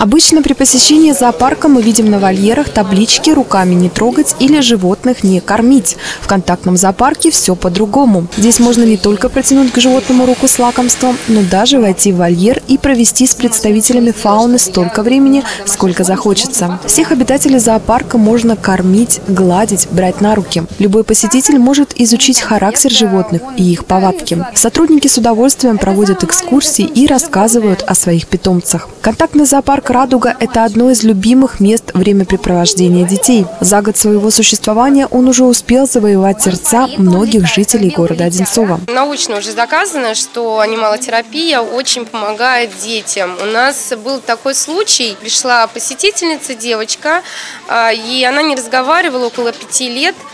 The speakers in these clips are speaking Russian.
Обычно при посещении зоопарка мы видим на вольерах таблички «Руками не трогать» или «Животных не кормить». В контактном зоопарке все по-другому. Здесь можно не только протянуть к животному руку с лакомством, но даже войти в вольер и провести с представителями фауны столько времени, сколько захочется. Всех обитателей зоопарка можно кормить, гладить, брать на руки. Любой посетитель может изучить характер животных и их повадки. Сотрудники с удовольствием проводят экскурсии и рассказывают о своих питомцах. Контактный зоопарк «Радуга» – это одно из любимых мест времяпрепровождения детей. За год своего существования он уже успел завоевать сердца многих жителей города Одинцова. Научно уже доказано, что анималотерапия очень помогает детям. У нас был такой случай, пришла посетительница, девочка, а, и она не разговаривала около пяти лет –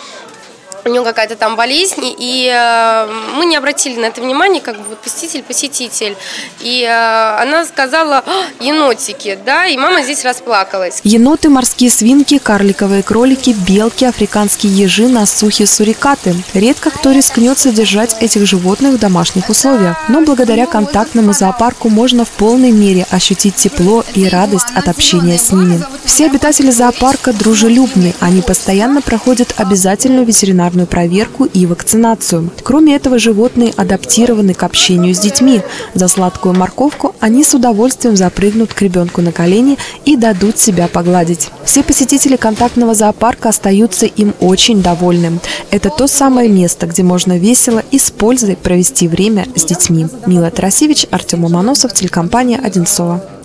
у него какая-то там болезнь, и э, мы не обратили на это внимание, как бы посетитель, посетитель. И э, она сказала, енотики, да, и мама здесь расплакалась. Еноты, морские свинки, карликовые кролики, белки, африканские ежи, насухи, сурикаты. Редко кто рискнет содержать этих животных в домашних условиях. Но благодаря контактному зоопарку можно в полной мере ощутить тепло и радость от общения с ними. Все обитатели зоопарка дружелюбны. Они постоянно проходят обязательную ветеринарную ветеринарную проверку и вакцинацию. Кроме этого, животные адаптированы к общению с детьми. За сладкую морковку они с удовольствием запрыгнут к ребенку на колени и дадут себя погладить. Все посетители контактного зоопарка остаются им очень довольны. Это то самое место, где можно весело и с пользой провести время с детьми. Мила Тарасевич, Артем Ломоносов, телекомпания «Одинцова».